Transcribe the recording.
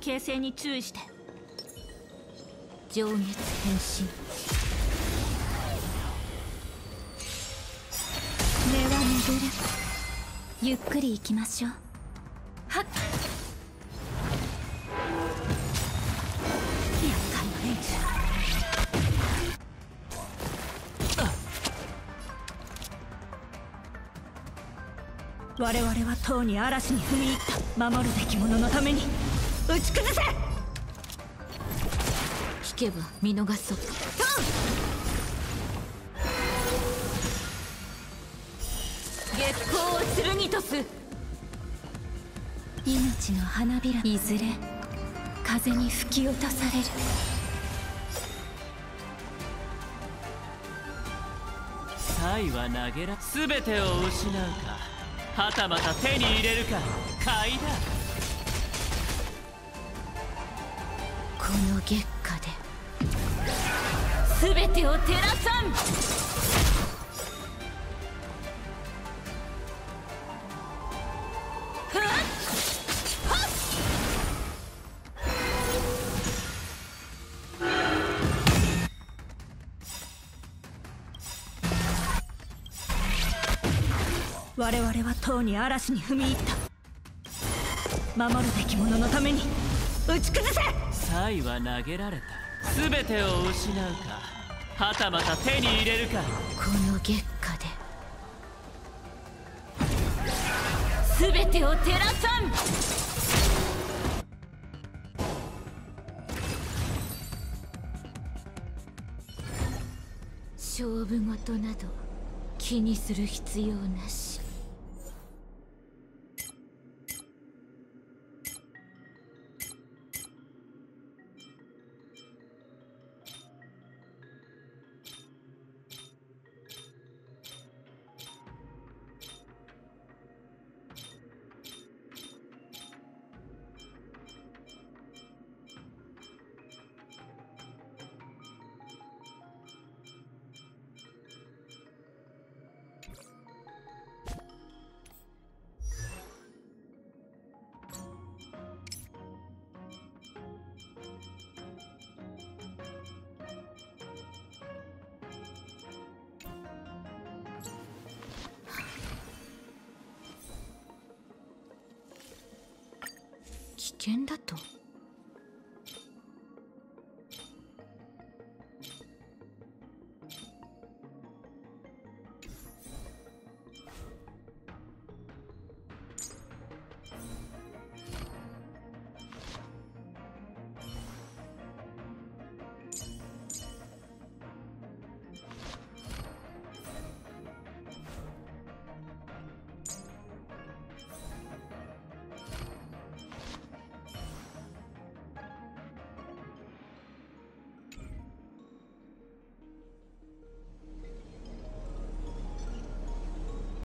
形勢に注意して。上月変身。根は巡るゆっくり行きましょう。はっ。我々はとうに嵐に踏み入った。守るべき者のために。打ち崩せ！聞けば見逃そう月光を剣とす。命の花びらいずれ風に吹き落とされる。才は投げら全てを失うかはたまた手に入れるか買いだの月下で。全てを照らさん。我々はとうに嵐に踏み入った。守るべき者のために打ち崩せ。才は投げられた。全てを失うかはたまた手に入れるか。この月下で。全てを照らさん！勝負事など気にする必要なし。険だと。